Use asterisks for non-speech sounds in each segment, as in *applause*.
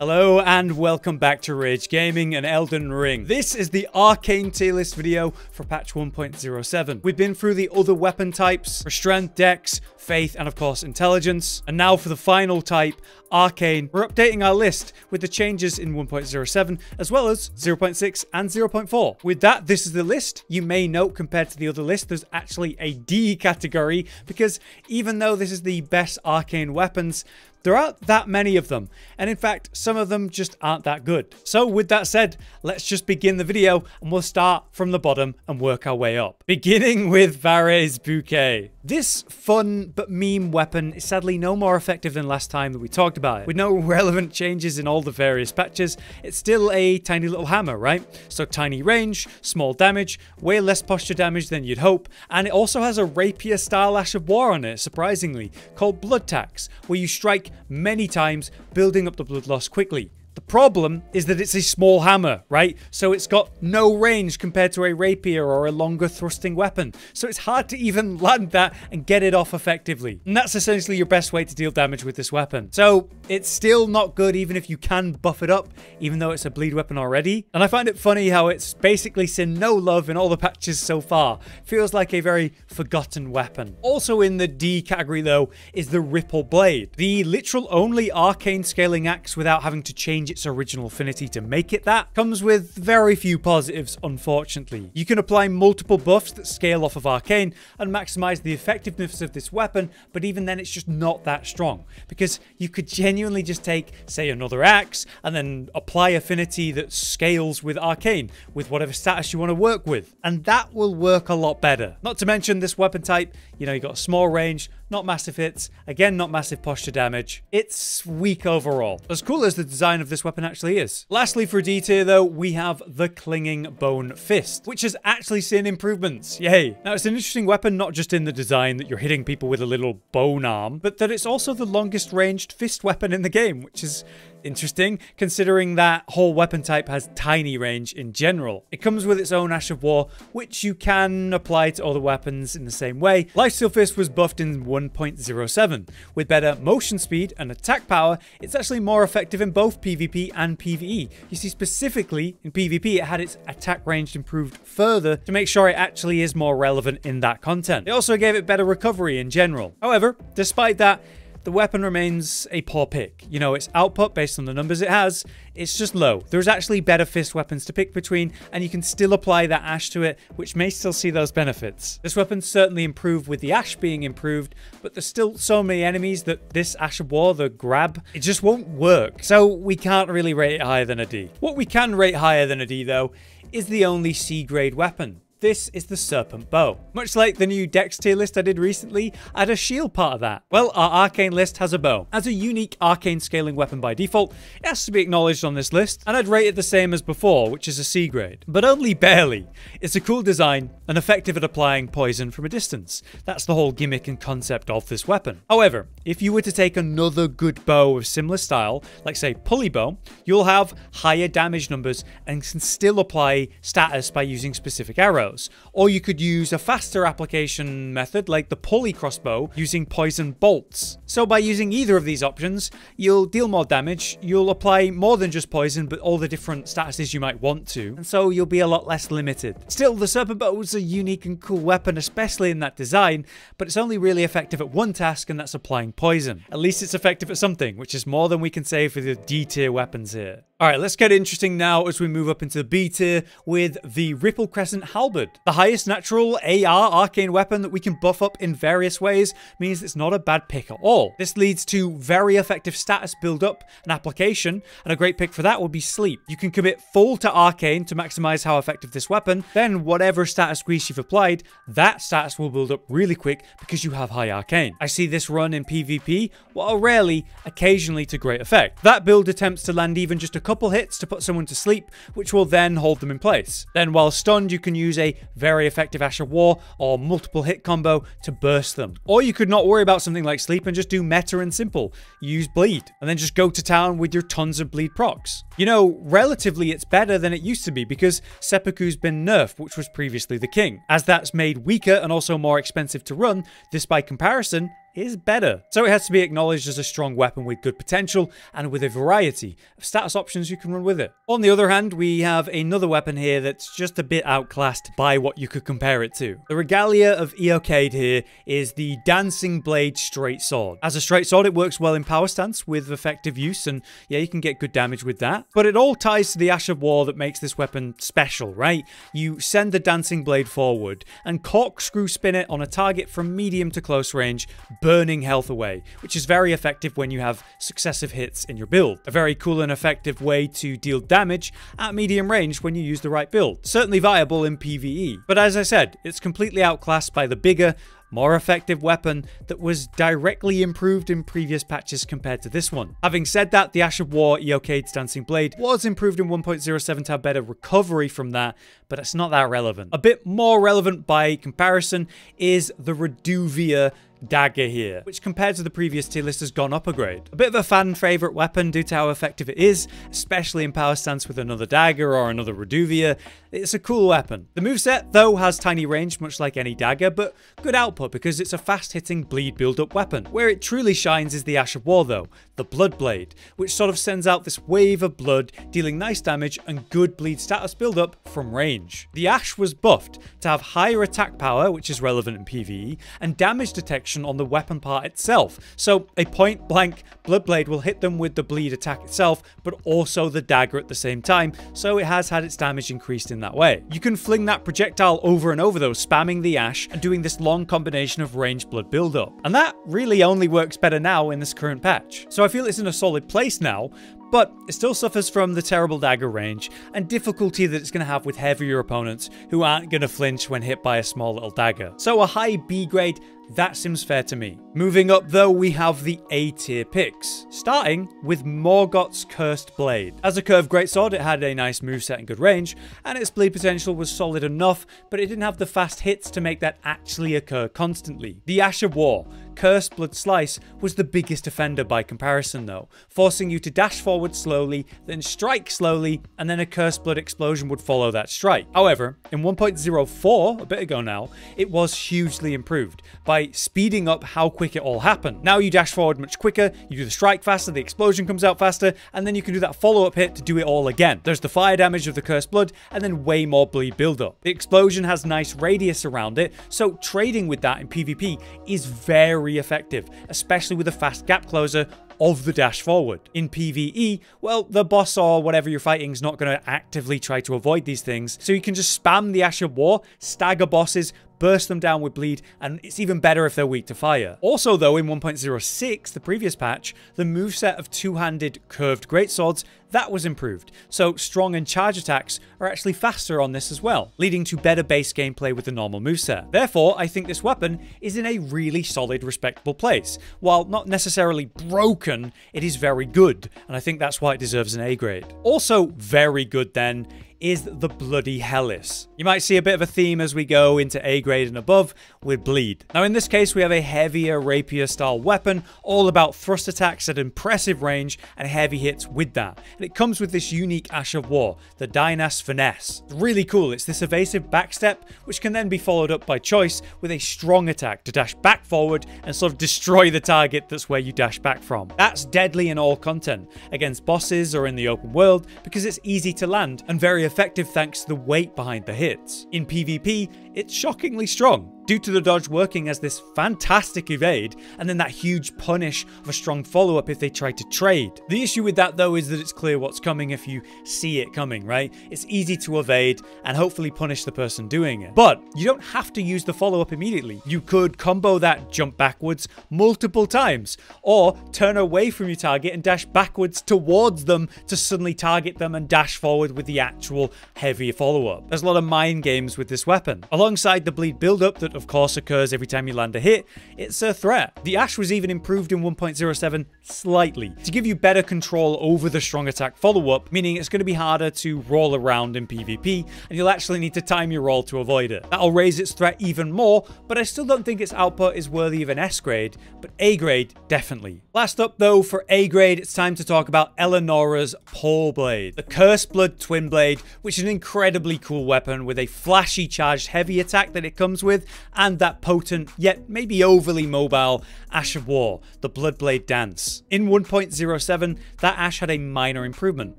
Hello and welcome back to Rage Gaming and Elden Ring. This is the Arcane tier list video for patch 1.07. We've been through the other weapon types for strength, dex, faith, and of course intelligence. And now for the final type, Arcane, we're updating our list with the changes in 1.07 as well as 0.6 and 0.4. With that, this is the list. You may note compared to the other list, there's actually a D category because even though this is the best Arcane weapons, there aren't that many of them, and in fact, some of them just aren't that good. So with that said, let's just begin the video, and we'll start from the bottom and work our way up. Beginning with Varre's Bouquet. This fun but meme weapon is sadly no more effective than last time that we talked about it. With no *laughs* relevant changes in all the various patches, it's still a tiny little hammer, right? So tiny range, small damage, way less posture damage than you'd hope, and it also has a rapier style Ash of War on it, surprisingly, called Blood Tax, where you strike many times, building up the blood loss quickly. The problem is that it's a small hammer, right? So it's got no range compared to a rapier or a longer thrusting weapon. So it's hard to even *laughs* land that and get it off effectively. And that's essentially your best way to deal damage with this weapon. So it's still not good even if you can buff it up, even though it's a bleed weapon already. And I find it funny how it's basically seen no love in all the patches so far. Feels like a very forgotten weapon. Also in the D category though is the Ripple Blade. The literal only arcane scaling axe without having to change change its original affinity to make it that. Comes with very few positives, unfortunately. You can apply multiple buffs that scale off of Arcane and maximize the effectiveness of this weapon, but even then it's just not that strong. Because you could genuinely just take, say, another axe and then apply affinity that scales with Arcane, with whatever status you want to work with. And that will work a lot better. Not to mention this weapon type, you know, you got a small range, not massive hits, again, not massive posture damage. It's weak overall. As cool as the design of this weapon actually is. Lastly, for D tier though, we have the Clinging Bone Fist, which has actually seen improvements. Yay. Now, it's an interesting weapon, not just in the design that you're hitting people with a little bone arm, but that it's also the longest ranged fist weapon in the game, which is interesting, considering that whole weapon type has tiny range in general. It comes with its own Ash of War, which you can apply to other weapons in the same way. Lifesteal Fist was buffed in 1.07. With better motion speed and attack power, it's actually more effective in both PvP and PvE. You see, specifically in PvP, it had its attack range improved further to make sure it actually is more relevant in that content. It also gave it better recovery in general. However, despite that, the weapon remains a poor pick. You know, its output, based on the numbers it has, it's just low. There's actually better fist weapons to pick between, and you can still apply that ash to it, which may still see those benefits. This weapon certainly improved with the ash being improved, but there's still so many enemies that this Ash of War, the grab, it just won't work. So we can't really rate it higher than a D. What we can rate higher than a D, though, is the only C-grade weapon. This is the Serpent Bow. Much like the new Dex tier list I did recently, had a shield part of that. Well, our Arcane list has a bow. As a unique Arcane scaling weapon by default, it has to be acknowledged on this list, and I'd rate it the same as before, which is a C grade. But only barely. It's a cool design, and effective at applying poison from a distance. That's the whole gimmick and concept of this weapon. However, if you were to take another good bow of similar style, like say Pulley Bow, you'll have higher damage numbers and can still apply status by using specific arrows Or you could use a faster application method like the pulley crossbow using poison bolts. So by using either of these options, you'll deal more damage, you'll apply more than just poison but all the different statuses you might want to, and so you'll be a lot less limited. Still, the serpent bow is a unique and cool weapon, especially in that design, but it's only really effective at one task and that's applying poison. At least it's effective at something, which is more than we can say for the D tier weapons here. Alright, let's get interesting now as we move up into the B tier with the Ripple Crescent Halberd. The highest natural AR arcane weapon that we can buff up in various ways means it's not a bad pick at all. This leads to very effective status build up and application, and a great pick for that would be Sleep. You can commit full to arcane to maximize how effective this weapon, then whatever status grease you've applied, that status will build up really quick because you have high arcane. I see this run in PvP, while rarely, occasionally to great effect. That build attempts to land even just a couple hits to put someone to sleep, which will then hold them in place. Then while stunned, you can use a very effective Ash of War or multiple hit combo to burst them. Or you could not worry about something like sleep and just do meta and simple. Use bleed, and then just go to town with your tons of bleed procs. You know, relatively it's better than it used to be because Seppuku's been nerfed, which was previously the king. As that's made weaker and also more expensive to run, this by comparison is better. So it has to be acknowledged as a strong weapon with good potential and with a variety of status options you can run with it. On the other hand, we have another weapon here that's just a bit outclassed by what you could compare it to. The regalia of Eochaid here is the Dancing Blade Straight Sword. As a straight sword, it works well in power stance with effective use, and yeah, you can get good damage with that. But it all ties to the Ash of War that makes this weapon special, right? You send the Dancing Blade forward and corkscrew spin it on a target from medium to close range, burning health away, which is very effective when you have successive hits in your build. A very cool and effective way to deal damage at medium range when you use the right build. Certainly viable in PvE. But as I said, it's completely outclassed by the bigger, more effective weapon that was directly improved in previous patches compared to this one. Having said that, the Ash of War Eochaid's Dancing Blade was improved in 1.07 to have better recovery from that, but it's not that relevant. A bit more relevant by comparison is the Reduvia dagger here, which compared to the previous tier list has gone up a grade. A bit of a fan favourite weapon due to how effective it is, especially in power stance with another dagger or another Reduvia. It's a cool weapon. The moveset, though, has tiny range, much like any dagger, but good output because it's a fast-hitting bleed build-up weapon. Where it truly shines is the Ash of War, though, the Blood Blade, which sort of sends out this wave of blood, dealing nice damage and good bleed status build-up from range. The Ash was buffed to have higher attack power, which is relevant in PvE, and damage detection on the weapon part itself. So a point blank Blood Blade will hit them with the bleed attack itself, but also the dagger at the same time, so it has had its damage increased in that way. You can fling that projectile over and over though, spamming the Ash and doing this long combination of range blood buildup. And that really only works better now in this current patch. So I feel it's in a solid place now, but it still suffers from the terrible dagger range and difficulty that it's going to have with heavier opponents who aren't going to flinch when hit by a small little dagger. So a high B grade that seems fair to me. Moving up though, we have the A tier picks, starting with Morgott's Cursed Blade. As a curved greatsword, it had a nice moveset and good range, and its bleed potential was solid enough, but it didn't have the fast hits to make that actually occur constantly. The Ash of War, Cursed Blood Slice was the biggest offender by comparison though, forcing you to dash forward slowly, then strike slowly, and then a Cursed Blood explosion would follow that strike. However, in 1.04, a bit ago now, it was hugely improved by speeding up how quick it all happened. Now you dash forward much quicker, you do the strike faster, the explosion comes out faster, and then you can do that follow-up hit to do it all again. There's the fire damage of the Cursed Blood, and then way more bleed buildup. The explosion has nice radius around it, so trading with that in PvP is very very effective, especially with a fast gap closer of the dash forward. In PvE, well, the boss or whatever you're fighting is not going to actively try to avoid these things, so you can just spam the Ash of War, stagger bosses, burst them down with bleed, and it's even better if they're weak to fire. Also though, in 1.06, the previous patch, the moveset of two-handed curved greatswords, that was improved, so strong and charge attacks are actually faster on this as well, leading to better base gameplay with the normal moveset. Therefore, I think this weapon is in a really solid, respectable place. While not necessarily broken, it is very good, and I think that's why it deserves an A grade. Also very good then is the Bloody Helice. You might see a bit of a theme as we go into A grade and above with Bleed. Now in this case we have a heavier rapier style weapon, all about thrust attacks at impressive range and heavy hits with that. And it comes with this unique Ash of War, the Dynast's Finesse. It's really cool, it's this evasive backstep which can then be followed up by choice with a strong attack to dash back forward and sort of destroy the target that's where you dash back from. That's deadly in all content, against bosses or in the open world because it's easy to land and very effective thanks to the weight behind the hits. In PvP, it's shockingly strong, due to the dodge working as this fantastic evade, and then that huge punish of a strong follow-up if they try to trade. The issue with that though is that it's clear what's coming if you see it coming, right? It's easy to evade and hopefully punish the person doing it. But you don't have to use the follow-up immediately. You could combo that jump backwards multiple times, or turn away from your target and dash backwards towards them to suddenly target them and dash forward with the actual heavy follow-up. There's a lot of mind games with this weapon. Alongside the bleed buildup that of course occurs every time you land a hit, it's a threat. The Ash was even improved in 1.07 slightly to give you better control over the strong attack follow-up, meaning it's going to be harder to roll around in PvP and you'll actually need to time your roll to avoid it. That'll raise its threat even more, but I still don't think its output is worthy of an S grade, but A grade definitely. Last up though, for A grade, it's time to talk about Eleonora's Pole Blade, the Cursed Blood Twin Blade, which is an incredibly cool weapon with a flashy charged heavy attack that it comes with, and that potent, yet maybe overly mobile, Ash of War, the Bloodblade Dance. In 1.07, that Ash had a minor improvement,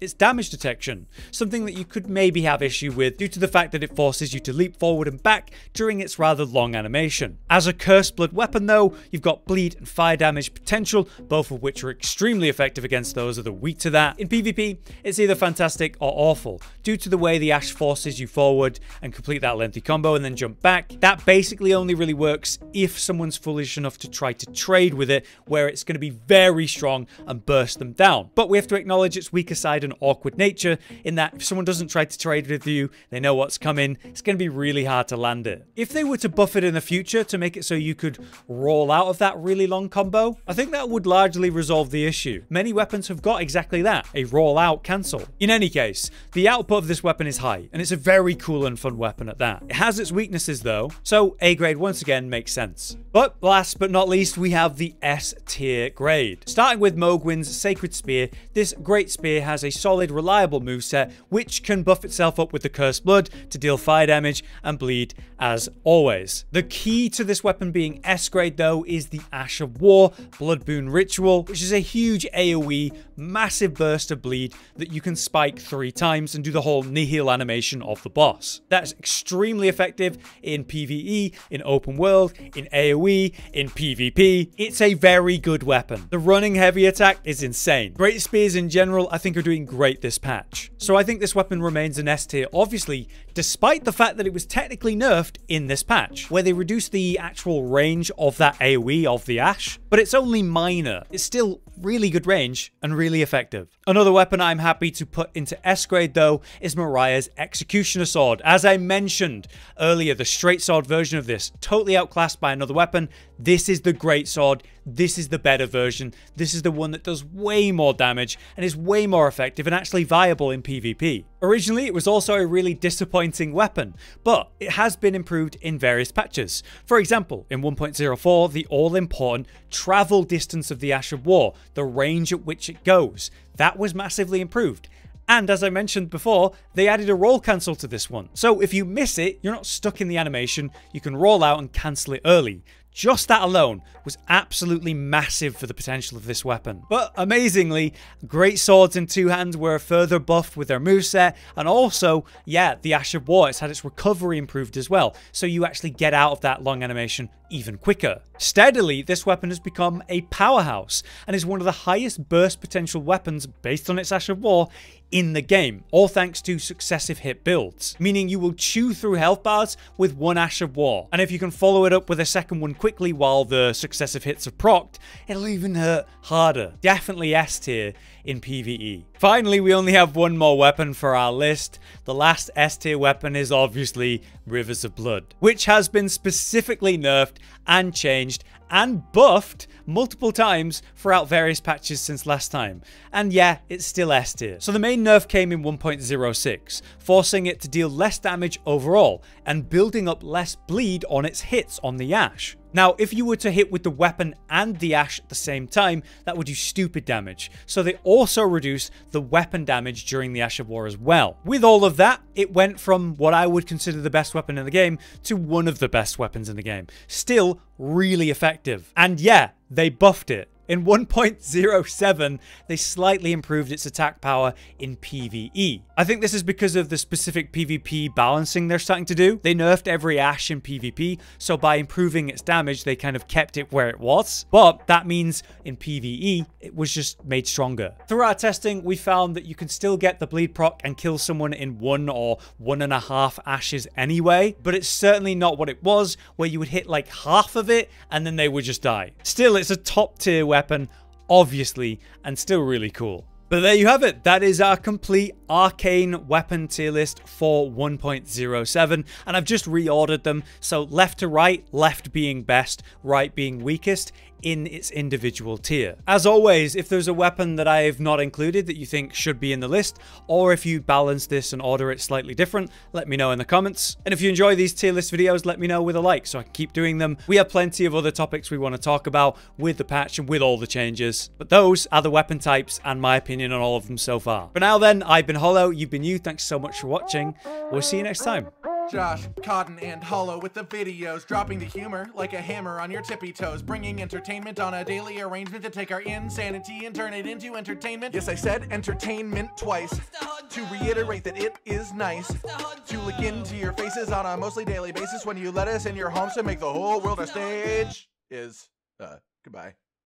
its damage detection, something that you could maybe have issue with due to the fact that it forces you to leap forward and back during its rather long animation. As a Cursed Blood weapon though, you've got bleed and fire damage potential, both of which are extremely effective against those that are weak to that. In PvP, it's either fantastic or awful, due to the way the Ash forces you forward and complete that lengthy combo and then jump back. That basically only really works if someone's foolish enough to try to trade with it, where it's going to be very strong and burst them down. But we have to acknowledge its weaker side and awkward nature, in that if someone doesn't try to trade with you, they know what's coming, it's going to be really hard to land it. If they were to buff it in the future to make it so you could roll out of that really long combo, I think that would largely resolve the issue. Many weapons have got exactly that, a roll out cancel. In any case, the output of this weapon is high, and it's a very cool and fun weapon at that. It has its weaknesses though, so A grade once again makes sense. But last but not least, we have the S tier grade. Starting with Mohgwyn's Sacred Spear, this great spear has a solid, reliable moveset, which can buff itself up with the Cursed Blood to deal fire damage and bleed as always. The key to this weapon being S grade though is the Ash of War Blood Boon Ritual, which is a huge AoE, massive burst of bleed that you can spike three times and do the whole nihil animation of the boss. That's extremely effective in PvE, in open world, in AoE, in PvP. It's a very good weapon. The running heavy attack is insane. Great spears in general I think are doing great this patch. So I think this weapon remains an S tier, obviously, despite the fact that it was technically nerfed in this patch, where they reduced the actual range of that AoE of the Ash, but it's only minor. It's still really good range and really effective. Another weapon I'm happy to put into S grade though is Marais Executioner Sword. As I mentioned earlier, the straight sword version of this, totally outclassed by another weapon. This is the great sword. This is the better version. This is the one that does way more damage and is way more effective and actually viable in PvP. Originally, it was also a really disappointing weapon, but it has been improved in various patches. For example, in 1.04, the all-important travel distance of the Ash of War, the range at which it goes, that was massively improved. And as I mentioned before, they added a roll cancel to this one. So if you miss it, you're not stuck in the animation, you can roll out and cancel it early. Just that alone was absolutely massive for the potential of this weapon. But amazingly, great swords in two hands were further buffed with their moveset, and also, yeah, the Ash of War, it's had its recovery improved as well, so you actually get out of that long animation even quicker. Steadily, this weapon has become a powerhouse, and is one of the highest burst potential weapons based on its Ash of War in the game, all thanks to successive hit builds, meaning you will chew through health bars with one Ash of War, and if you can follow it up with a second one quickly while the successive hits are procced, it'll even hurt harder. Definitely S tier in PvE. Finally, we only have one more weapon for our list. The last S tier weapon is obviously Rivers of Blood, which has been specifically nerfed and changed and buffed multiple times throughout various patches since last time. And yeah, it's still S tier. So the main nerf came in 1.06, forcing it to deal less damage overall and building up less bleed on its hits on the Ash. Now, if you were to hit with the weapon and the Ash at the same time, that would do stupid damage. So they also reduce the weapon damage during the Ash of War as well. With all of that, it went from what I would consider the best weapon in the game to one of the best weapons in the game. Still really effective. And yeah, they buffed it. In 1.07, they slightly improved its attack power in PvE. I think this is because of the specific PvP balancing they're starting to do. They nerfed every Ash in PvP, so by improving its damage, they kind of kept it where it was. But that means in PvE, it was just made stronger. Through our testing, we found that you can still get the bleed proc and kill someone in one or one and a half Ashes anyway, but it's certainly not what it was, where you would hit like half of it and then they would just die. Still, it's a top tier weapon, obviously, and still really cool. But there you have it. That is our complete arcane weapon tier list for 1.07. And I've just reordered them. So left to right, left being best, right being weakest in its individual tier. As always, if there's a weapon that I have not included that you think should be in the list, or if you balance this and order it slightly different, let me know in the comments. And if you enjoy these tier list videos, let me know with a like so I can keep doing them. We have plenty of other topics we want to talk about with the patch and with all the changes. But those are the weapon types and my opinion on all of them so far. For now then, I've been Hollow, you've been you, thanks so much for watching. We'll see you next time. Josh, Cotton, and Hollow with the videos, dropping the humor like a hammer on your tippy toes, bringing entertainment on a daily arrangement to take our insanity and turn it into entertainment. Yes, I said entertainment twice to reiterate that it is nice to look into your faces on a mostly daily basis when you let us in your homes to make the whole world a stage. Is uh goodbye.